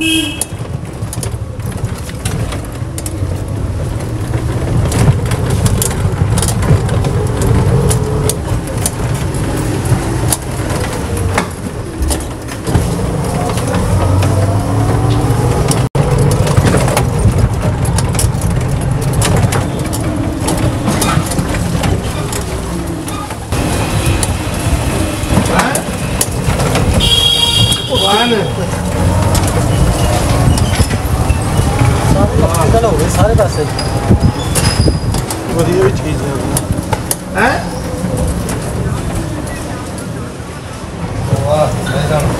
Beep. ਸਾਰੇ ਪਾਸੇ ਵਧੀਆ ਵੀ ਚੀਜ਼ ਹੈ ਹੈ ਵਾਹ ਮੈਂ ਜਾਣ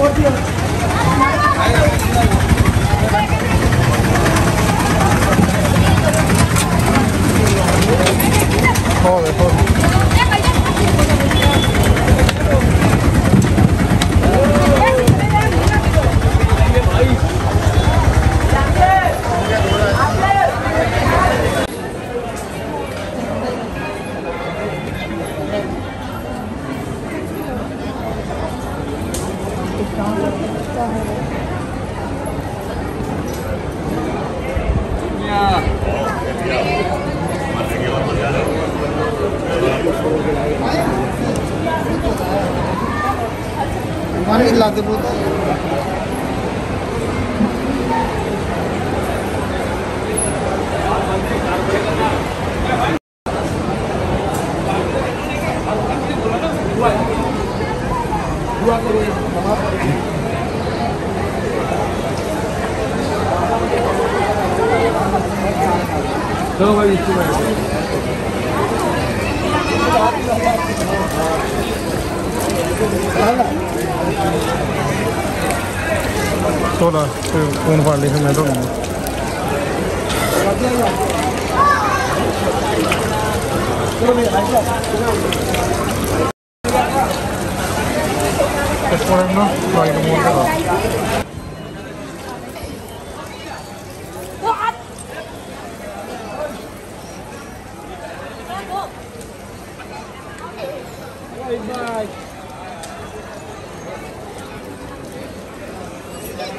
ਹੋ पानी लाते बोलते Давай, давай, давай. 多的这个工的话，临时来这里。这突然呢，来一个摸的。Bye.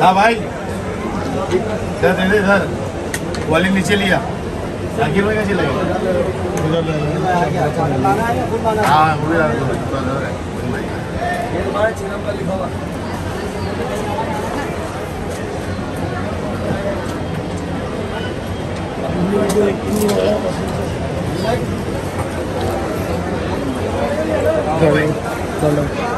ला भाई। इधर दे दे सर वाली नीचे लिया। आगे में कैसे लगे हाँ, चलो।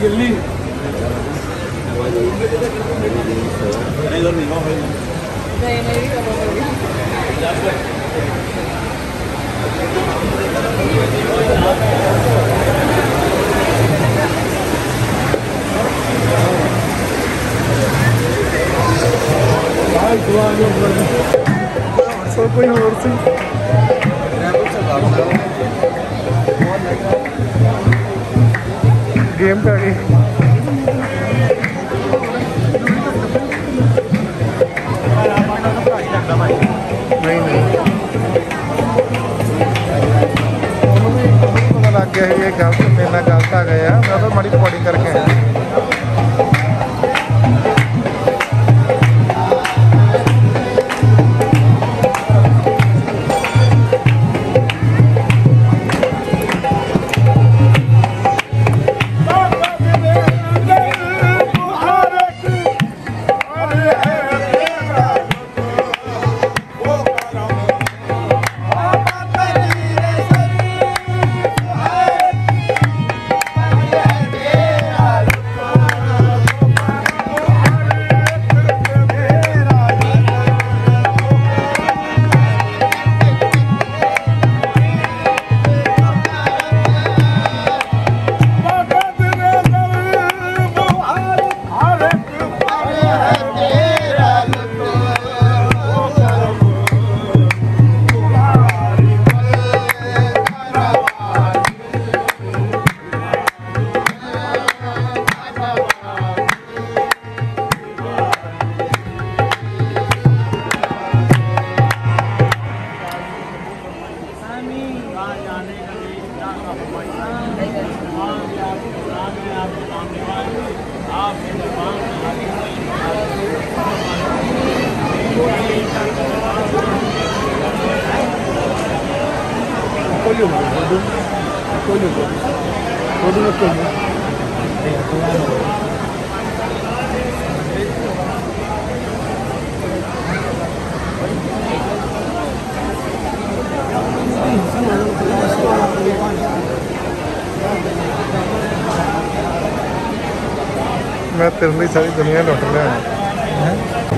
जल्दी नहीं नहीं कोई और से गेम पे आ गई गया है ये गलत मेरा गलत आ गया मैं तो बड़ी पौड़ी करके आया। acolheu, rodou, acolheu, rodou no acolheu. मैं तेरे लिए सारी दुनिया लौट रहा है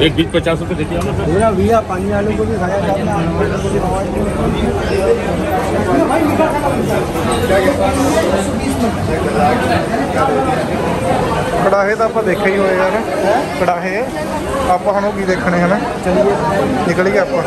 एक बीच पचास रुपये देती है ना पूरा भैया पानी आलू को भी खाया जाता है आलू को भी खाया ਕੜਾਹੇ ਤਾਂ ਆਪਾਂ ਦੇਖਿਆ ਹੀ ਹੋਏਗਾ ਨਾ ਕੜਾਹੇ ਆਪਾਂ ਹੁਣ ਉਹ ਕੀ ਦੇਖਣੇ ਹਨਾ ਚਲੀਏ ਨਿਕਲ ਗਏ ਆਪਾਂ